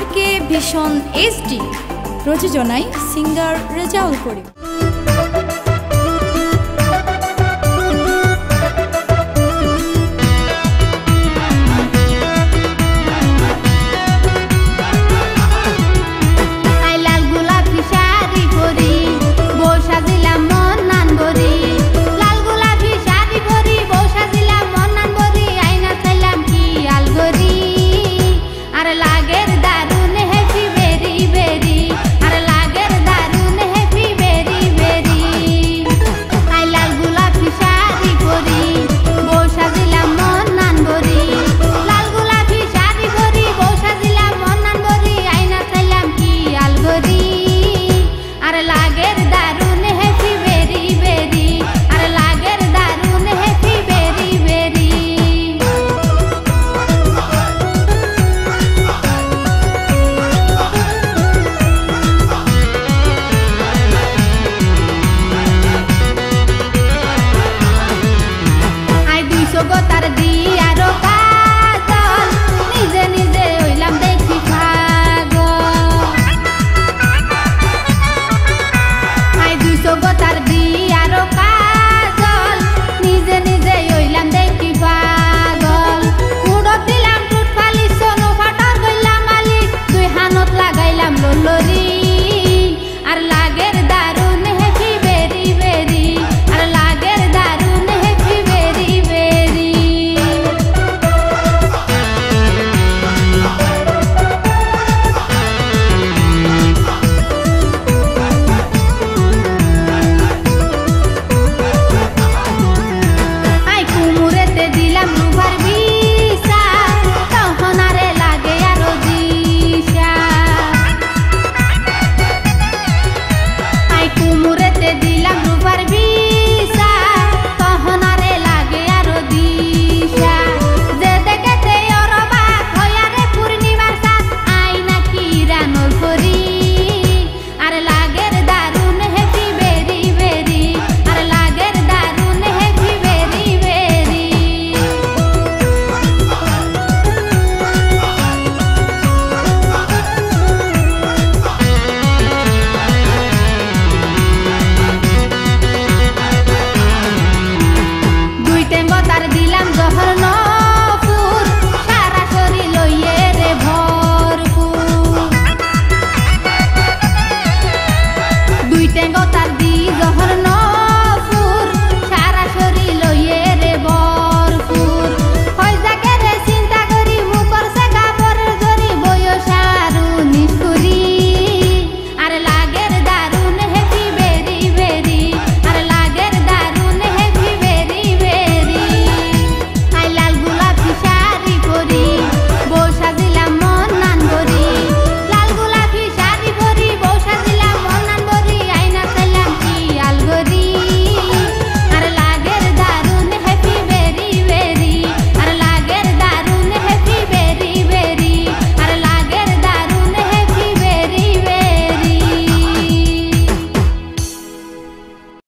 আর কে ভীষণ এসডি। প্রযোজনায় singer Rezaul Karim. that